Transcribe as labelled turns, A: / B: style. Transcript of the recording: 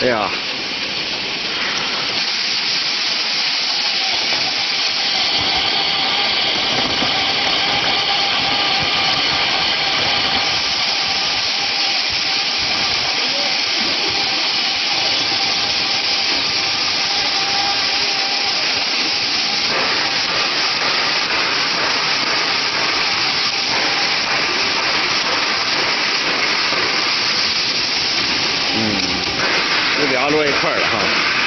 A: Yeah. 落。一块儿了哈。